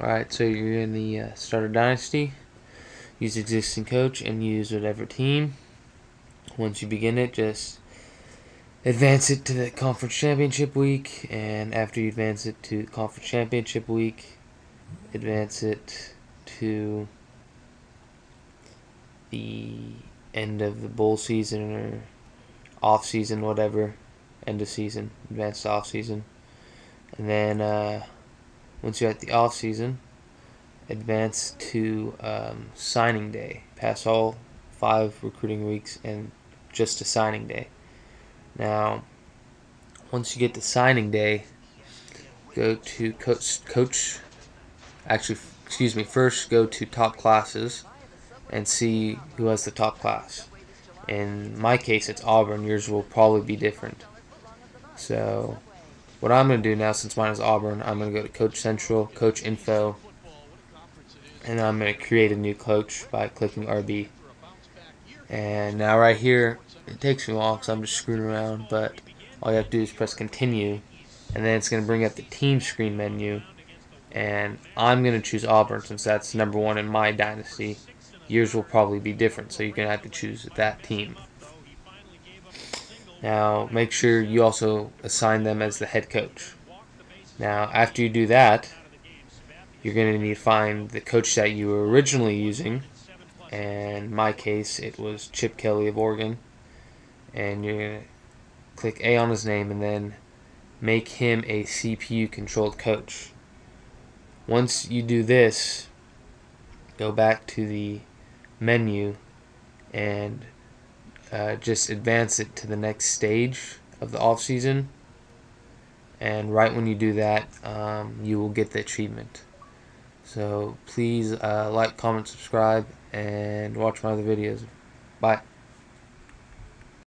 Alright, so you're in the uh, starter dynasty. Use existing coach and use whatever team. Once you begin it, just advance it to the conference championship week, and after you advance it to conference championship week, advance it to the end of the bowl season or off season, whatever, end of season, advanced off season, and then uh, once you're at the off season, advance to um, signing day, pass all five recruiting weeks and just to signing day. Now, once you get to signing day, go to coach, coach actually, excuse me, first go to top classes and see who has the top class. In my case, it's Auburn. Yours will probably be different. So, what I'm going to do now, since mine is Auburn, I'm going to go to Coach Central, Coach Info, and I'm going to create a new coach by clicking RB. And now right here, it takes me a while because I'm just screwing around, but all you have to do is press continue, and then it's going to bring up the team screen menu, and I'm going to choose Auburn since that's number one in my dynasty. Yours will probably be different, so you're going to have to choose that team. Now, make sure you also assign them as the head coach. Now, after you do that, you're going to need to find the coach that you were originally using. And in my case, it was Chip Kelly of Oregon. And you're going to click A on his name and then make him a CPU controlled coach. Once you do this, go back to the menu and uh, just advance it to the next stage of the off season. And right when you do that, um, you will get the achievement. So please uh, like, comment, subscribe, and watch my other videos. Bye.